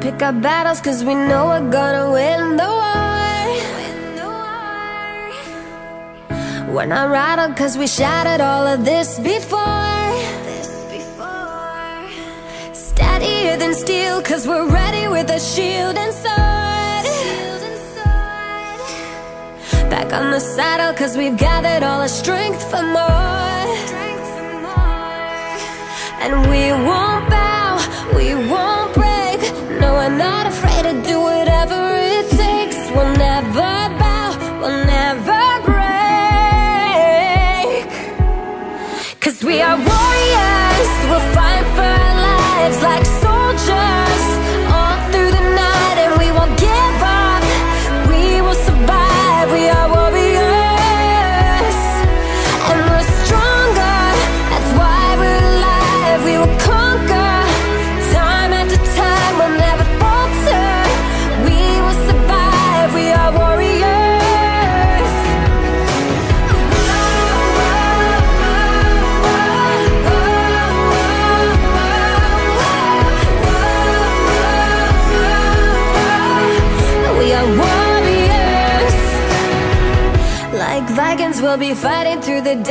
pick our battles cause we know we're gonna win the war. We're not rattled cause we shattered all of this before. Steadier than steel cause we're ready with a shield and sword. Back on the saddle cause we've gathered all our strength for more. And we won't Like Vikings, we'll be fighting through the day